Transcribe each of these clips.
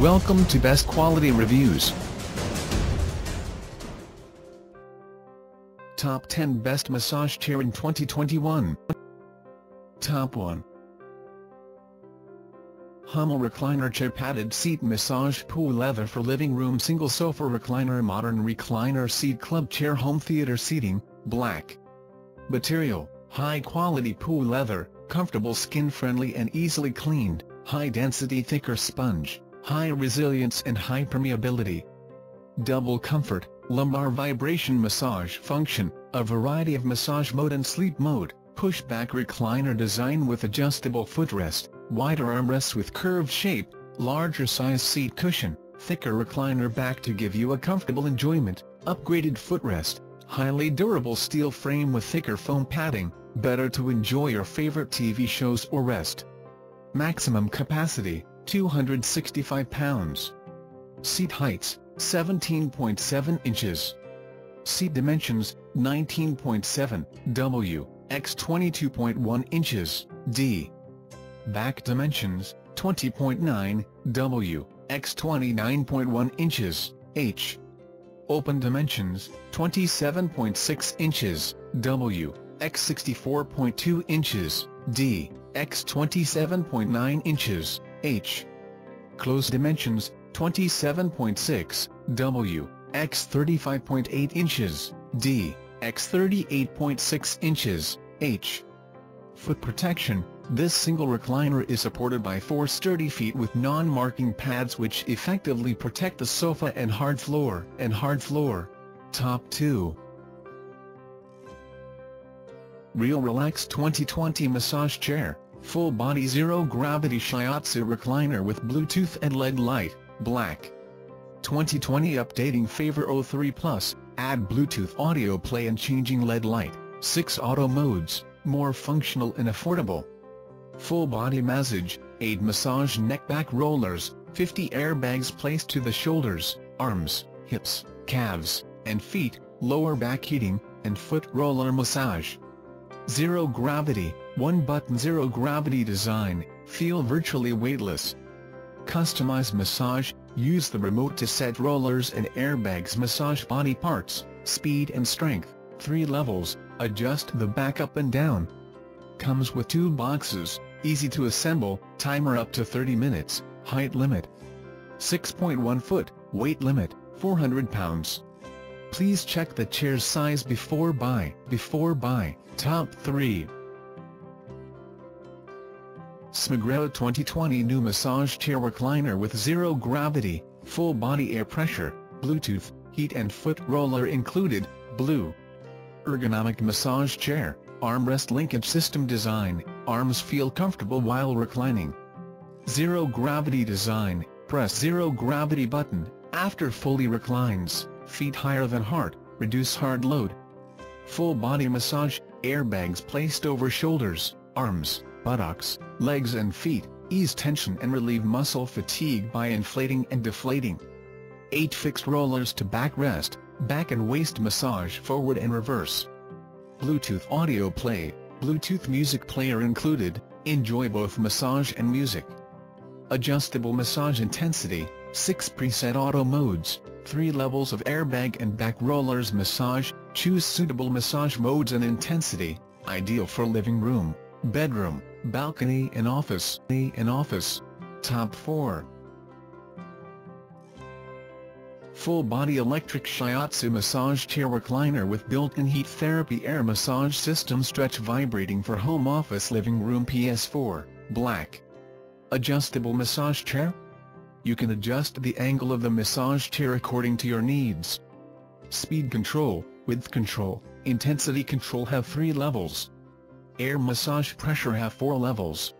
Welcome to Best Quality Reviews. Top 10 Best Massage Chair in 2021 Top 1 Homall Recliner Chair Padded Seat Massage Pool Leather for Living Room Single Sofa Recliner Modern Recliner Seat Club Chair Home Theater Seating, Black. Material, High Quality Pool Leather, Comfortable Skin-Friendly and Easily Cleaned, High Density Thicker Sponge high resilience and high permeability. Double comfort, lumbar vibration massage function, a variety of massage mode and sleep mode, pushback recliner design with adjustable footrest, wider armrests with curved shape, larger size seat cushion, thicker recliner back to give you a comfortable enjoyment, upgraded footrest, highly durable steel frame with thicker foam padding, better to enjoy your favorite TV shows or rest. Maximum capacity, 265 pounds. Seat heights, 17.7 inches. Seat dimensions, 19.7 W, x 22.1 inches, D. Back dimensions, 20.9 W, x 29.1 inches, H. Open dimensions, 27.6 inches, W, x 64.2 inches, D, x 27.9 inches, H. Close dimensions, 27.6, W, x 35.8 inches, D, x 38.6 inches, H. Foot protection, this single recliner is supported by four sturdy feet with non-marking pads which effectively protect the sofa and hard floor. And hard floor. Top 2 Real Relax 2020 Massage Chair Full body zero gravity Shiatsu recliner with Bluetooth and LED light, black. 2020 updating Favor O3 Plus, add Bluetooth audio play and changing LED light, 6 auto modes, more functional and affordable. Full body massage, aid massage neck back rollers, 50 airbags placed to the shoulders, arms, hips, calves, and feet, lower back heating, and foot roller massage. Zero Gravity, one button zero gravity design, feel virtually weightless. Customize massage, use the remote to set rollers and airbags massage body parts, speed and strength, 3 levels, adjust the back up and down. Comes with two boxes, easy to assemble, timer up to 30 minutes, height limit 6.1 foot, weight limit, 400 pounds. Please check the chair's size before buy. Before buy, top 3. SMAGREHO 2020 New Massage Chair Recliner with Zero Gravity, Full Body Air Pressure, Bluetooth, Heat and Foot Roller included, Blue. Ergonomic Massage Chair, Armrest Linkage System Design, arms feel comfortable while reclining. Zero Gravity Design, press Zero Gravity button, after fully reclines feet higher than heart, reduce hard load. Full body massage, airbags placed over shoulders, arms, buttocks, legs and feet, ease tension and relieve muscle fatigue by inflating and deflating. 8 fixed rollers to back rest, back and waist massage forward and reverse. Bluetooth audio play, Bluetooth music player included, enjoy both massage and music. Adjustable massage intensity, 6 preset auto modes, 3 levels of airbag and back rollers massage, choose suitable massage modes and intensity, ideal for living room, bedroom, balcony and office. and office. Top 4 Full body electric Shiatsu massage chair recliner with built-in heat therapy air massage system stretch vibrating for home office living room PS4, black. Adjustable massage chair, you can adjust the angle of the massage chair according to your needs. Speed control, width control, intensity control have three levels. Air massage pressure have four levels.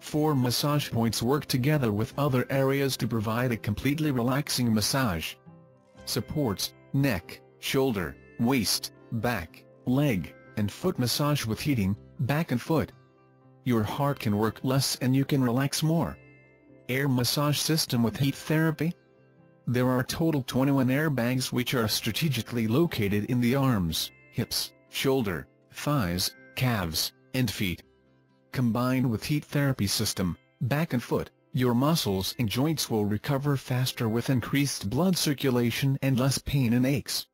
Four massage points work together with other areas to provide a completely relaxing massage. Supports, neck, shoulder, waist, back, leg, and foot massage with heating, back and foot. Your heart can work less and you can relax more air massage system with heat therapy? There are total 21 airbags which are strategically located in the arms, hips, shoulder, thighs, calves, and feet. Combined with heat therapy system, back and foot, Your muscles and joints will recover faster with increased blood circulation and less pain and aches.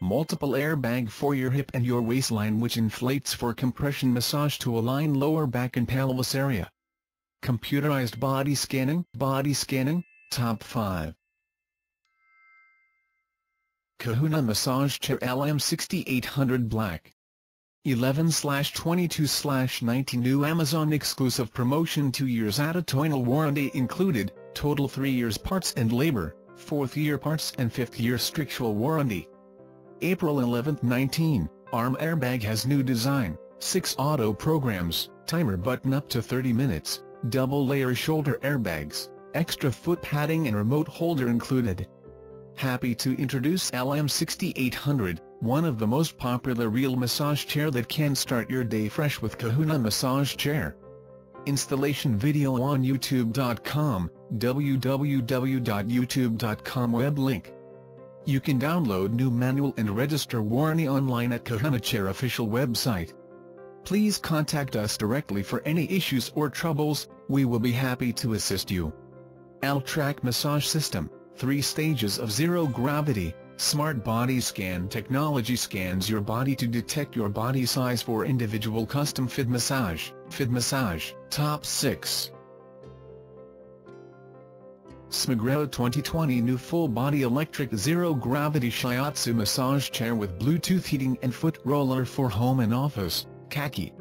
Multiple airbag for your hip and your waistline which inflates for compression massage to align lower back and pelvis area. Computerized body scanning, body scanning, top 5. Kahuna Massage Chair LM6800 Black 11-22-19 New Amazon exclusive promotion 2 years at a tonal warranty included, total 3 years parts and labor, 4th year parts and 5th year structural warranty. April 11, 19, ARM airbag has new design, 6 auto programs, timer button up to 30 minutes, double layer shoulder airbags, extra foot padding and remote holder included. Happy to introduce LM6800, one of the most popular real massage chair that can start your day fresh with Kahuna Massage Chair. Installation video on youtube.com, www.youtube.com web link. You can download new manual and register warranty online at Kahuna Chair official website. Please contact us directly for any issues or troubles, we will be happy to assist you. L-Track Massage System 3 stages of zero gravity, Smart Body Scan technology scans your body to detect your body size for individual custom fit massage, fit massage, top 6. SMAGREHO 2020 new full-body electric zero-gravity shiatsu massage chair with Bluetooth heating and foot roller for home and office, khaki.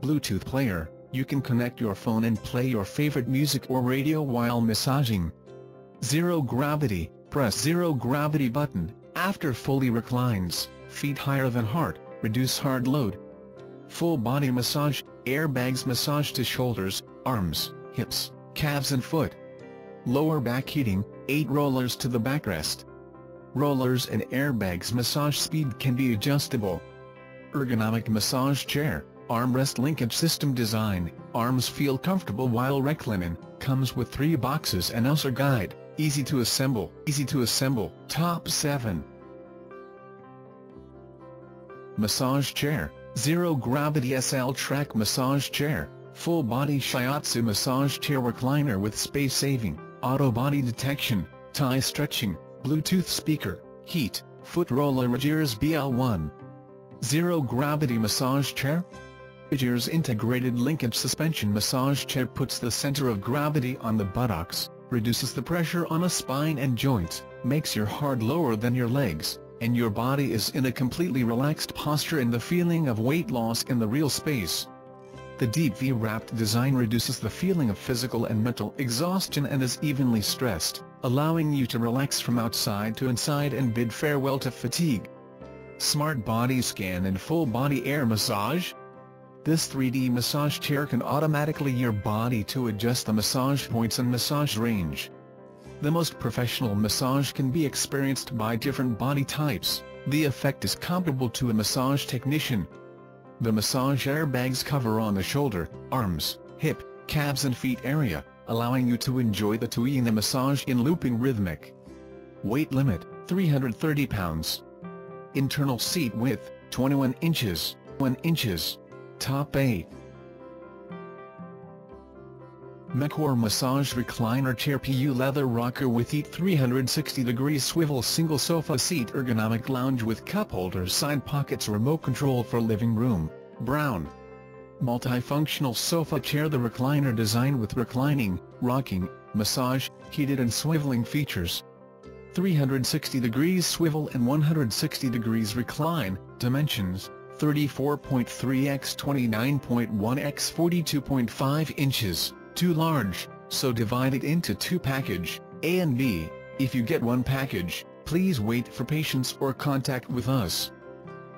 Bluetooth player, you can connect your phone and play your favorite music or radio while massaging. Zero gravity, press zero gravity button, after fully reclines, feet higher than heart, reduce hard load. Full body massage, airbags massage to shoulders, arms, hips, calves and foot. Lower back heating, 8 rollers to the backrest. Rollers and airbags massage speed can be adjustable. Ergonomic massage chair, armrest linkage system design, arms feel comfortable while reclining, comes with 3 boxes and user guide. Easy to assemble, easy to assemble, top 7. Massage Chair, Zero Gravity SL Track Massage Chair, Full Body Shiatsu Massage Chair Recliner with Space Saving, Auto Body Detection, Thai Stretching, Bluetooth Speaker, Heat, Foot Roller Ugears BL1. Zero Gravity Massage Chair, Ugears Integrated Linkage Suspension Massage Chair puts the center of gravity on the buttocks, reduces the pressure on a spine and joints, makes your heart lower than your legs, and your body is in a completely relaxed posture and the feeling of weight loss in the real space. The deep V-wrapped design reduces the feeling of physical and mental exhaustion and is evenly stressed, allowing you to relax from outside to inside and bid farewell to fatigue. Smart Body Scan and Full Body Air Massage this 3D massage chair can automatically your body to adjust the massage points and massage range. The most professional massage can be experienced by different body types, the effect is comparable to a massage technician. The massage airbags cover on the shoulder, arms, hip, calves and feet area, allowing you to enjoy the the massage in looping rhythmic. Weight limit, 330 pounds. Internal seat width, 21 inches, 1 inches. Top 8 Mecor Massage Recliner Chair PU Leather Rocker with Heat 360 degree swivel single sofa seat ergonomic lounge with cup holders side pockets remote control for living room, brown. Multifunctional sofa chair The recliner design with reclining, rocking, massage, heated and swiveling features. 360 degrees swivel and 160 degrees recline, dimensions, 34.3 x 29.1 x 42.5 inches, too large, so divide it into two package, A and B. If you get one package, please wait for patience or contact with us.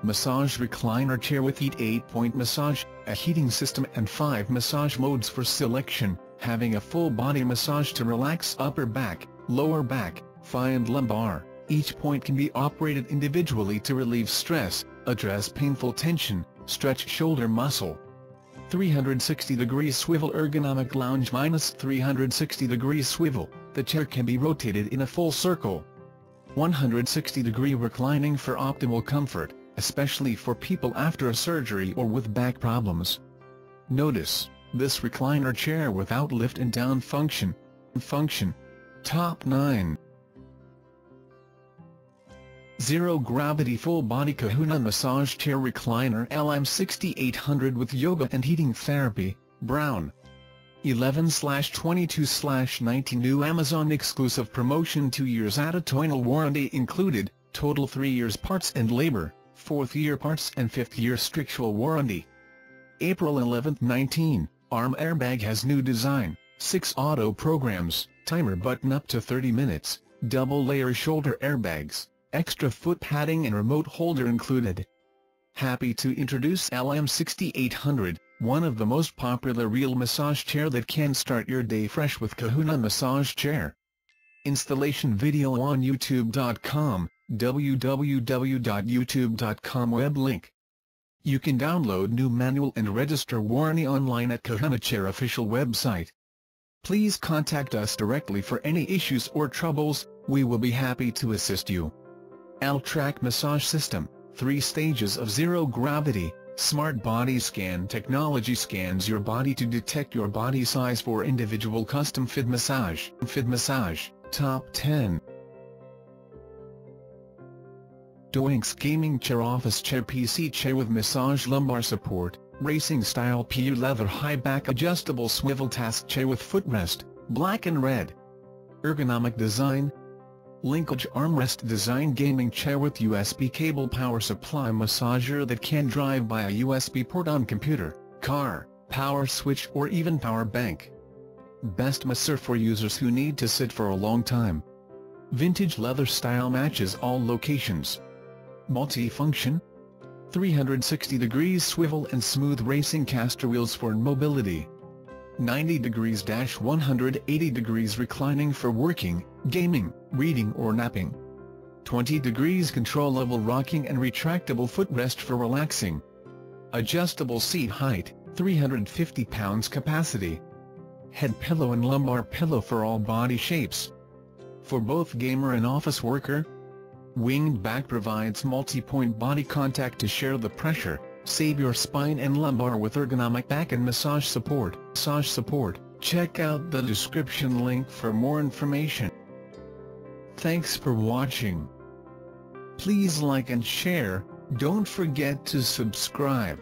Massage recliner chair with heat 8-point massage, a heating system and 5 massage modes for selection, having a full body massage to relax upper back, lower back, thigh and lumbar. Each point can be operated individually to relieve stress, address painful tension, stretch shoulder muscle. 360 degrees swivel ergonomic lounge minus 360 degrees swivel, the chair can be rotated in a full circle. 160 degree reclining for optimal comfort, especially for people after a surgery or with back problems. Notice, This recliner chair without lift and down function. Function. Top 9. Zero Gravity Full Body Kahuna Massage Chair Recliner LM6800 with Yoga and Heating Therapy, Brown. 11-22-19 New Amazon exclusive promotion 2 years at a tonal warranty included, total 3 years parts and labor, 4th year parts and 5th year structural warranty. April 11, 19, ARM airbag has new design, 6 auto programs, timer button up to 30 minutes, double layer shoulder airbags, extra foot padding and remote holder included. Happy to introduce LM6800, one of the most popular real massage chair that can start your day fresh with Kahuna Massage Chair. Installation video on youtube.com, www.youtube.com web link. You can download new manual and register warranty online at Kahuna Chair official website. Please contact us directly for any issues or troubles, we will be happy to assist you. L-Track Massage System, 3 stages of zero gravity, Smart Body Scan technology scans your body to detect your body size for individual custom fit massage. Fit massage, top 10. Dowinx Gaming Chair Office Chair PC Chair with Massage Lumbar Support, Racing Style PU Leather High Back Adjustable Swivel Task Chair with Footrest, Black and Red. Ergonomic Design, linkage armrest design gaming chair with USB cable power supply massager that can drive by a USB port on computer, car, power switch or even power bank. Best masser for users who need to sit for a long time. Vintage leather style matches all locations. Multi-function 360 degrees swivel and smooth racing caster wheels for mobility. 90 degrees 180 degrees reclining for working, gaming, reading or napping. 20 degrees control level rocking and retractable footrest for relaxing. Adjustable seat height, 350 pounds capacity. Head pillow and lumbar pillow for all body shapes. For both gamer and office worker. Winged back provides multi-point body contact to share the pressure, Save your spine and lumbar with ergonomic back and massage support. Massage support. Check out the description link for more information. Thanks for watching. Please like and share, don't forget to subscribe.